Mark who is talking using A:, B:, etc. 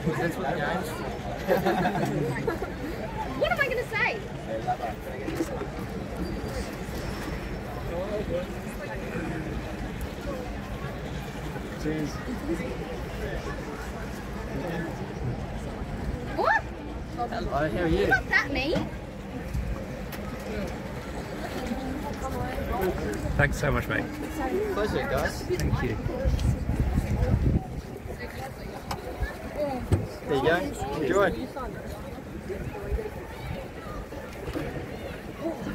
A: That's what the game's
B: What am I going to say?
A: Cheers.
B: What?
A: Hello, how are you?
B: Not that me.
C: Thanks so much, mate.
A: Pleasure, guys.
C: Thank you.
A: There you go. Enjoy.